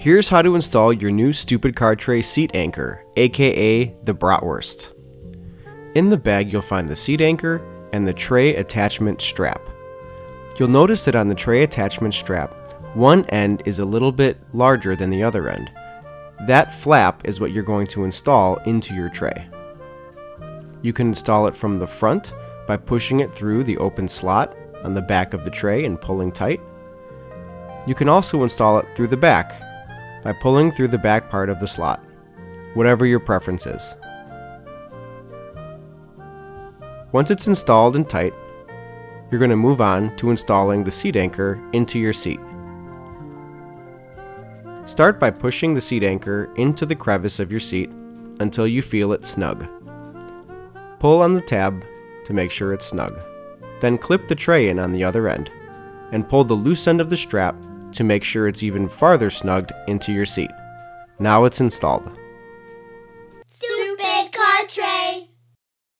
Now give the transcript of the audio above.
Here's how to install your new Stupid Car Tray seat anchor, aka the Bratwurst. In the bag you'll find the seat anchor and the tray attachment strap. You'll notice that on the tray attachment strap, one end is a little bit larger than the other end. That flap is what you're going to install into your tray. You can install it from the front by pushing it through the open slot on the back of the tray and pulling tight. You can also install it through the back by pulling through the back part of the slot, whatever your preference is. Once it's installed and tight, you're going to move on to installing the seat anchor into your seat. Start by pushing the seat anchor into the crevice of your seat until you feel it snug. Pull on the tab to make sure it's snug. Then clip the tray in on the other end, and pull the loose end of the strap to make sure it's even farther snugged into your seat. Now it's installed.